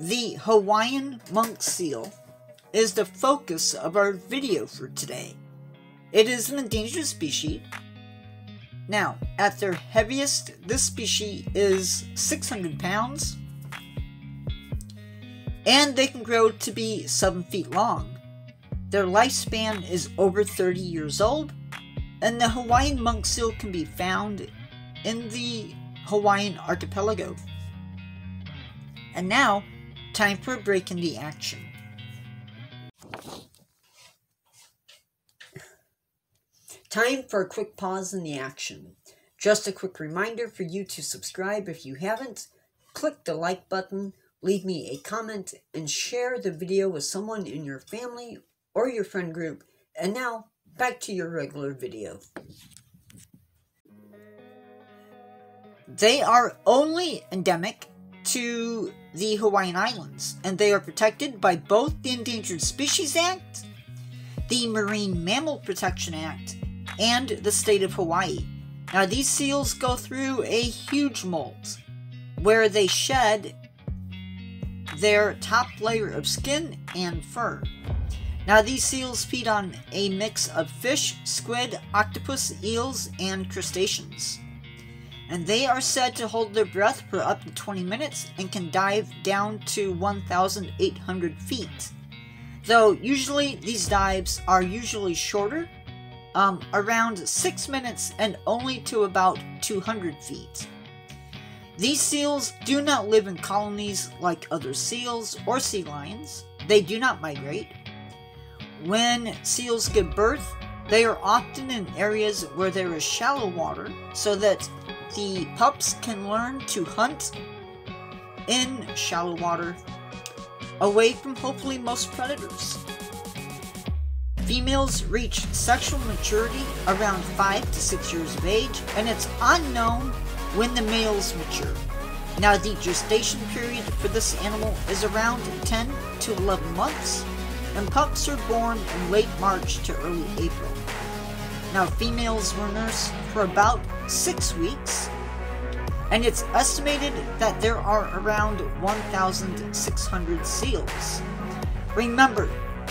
The Hawaiian monk seal is the focus of our video for today. It is an endangered species. Now, at their heaviest, this species is 600 pounds, and they can grow to be 7 feet long. Their lifespan is over 30 years old, and the Hawaiian monk seal can be found in the Hawaiian archipelago. And now, time for a break in the action. Time for a quick pause in the action. Just a quick reminder for you to subscribe if you haven't. Click the like button, leave me a comment, and share the video with someone in your family or your friend group. And now, back to your regular video. They are only endemic to the Hawaiian Islands, and they are protected by both the Endangered Species Act, the Marine Mammal Protection Act, and the state of Hawaii. Now, these seals go through a huge molt where they shed their top layer of skin and fur. Now, these seals feed on a mix of fish, squid, octopus, eels, and crustaceans. And they are said to hold their breath for up to 20 minutes and can dive down to 1,800 feet. Though usually these dives are usually shorter um, around 6 minutes and only to about 200 feet. These seals do not live in colonies like other seals or sea lions. They do not migrate. When seals give birth, they are often in areas where there is shallow water so that the pups can learn to hunt in shallow water away from hopefully most predators. Females reach sexual maturity around 5 to 6 years of age, and it's unknown when the males mature. Now, the gestation period for this animal is around 10 to 11 months, and pups are born in late March to early April. Now, females were nursed for about 6 weeks, and it's estimated that there are around 1,600 seals. Remember,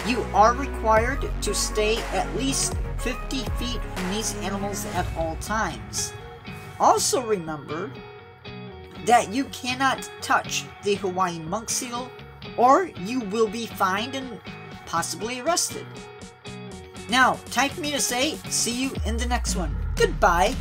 you are required to stay at least 50 feet from these animals at all times. Also remember that you cannot touch the Hawaiian monk seal or you will be fined and possibly arrested. Now, time for me to say see you in the next one. Goodbye.